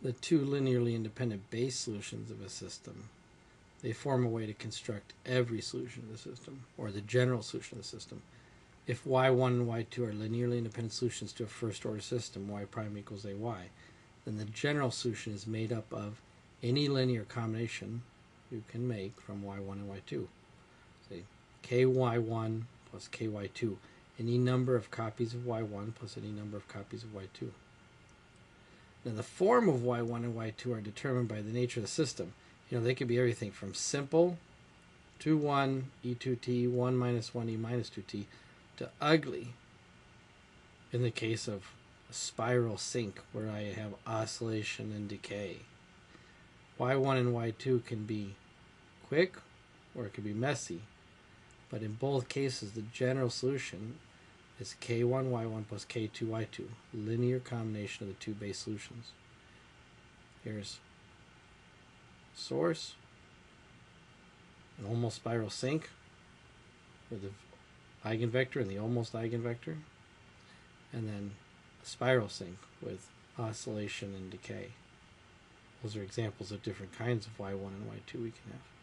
the two linearly independent base solutions of a system, they form a way to construct every solution of the system, or the general solution of the system. If y1 and y2 are linearly independent solutions to a first order system, y prime equals ay, then the general solution is made up of any linear combination you can make from y1 and y2. Say ky1 plus ky2, any number of copies of y1 plus any number of copies of y2. Now the form of y1 and y2 are determined by the nature of the system. You know, they could be everything from simple, 2, 1, e2t, 1 minus 1, e minus 2t, to ugly in the case of a spiral sink where I have oscillation and decay. y1 and y2 can be quick or it could be messy, but in both cases the general solution is k1y1 plus k2y2, linear combination of the two base solutions. Here's source, an almost spiral sink with the eigenvector and the almost eigenvector, and then a spiral sink with oscillation and decay. Those are examples of different kinds of y1 and y2 we can have.